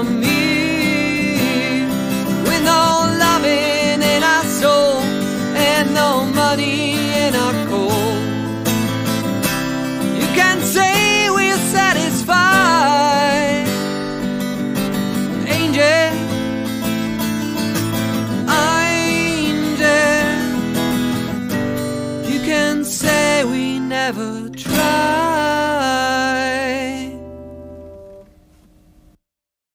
from me. With no loving in our soul and no money in our coal. You can say we're satisfied, angel. Angel. You can say we never tried.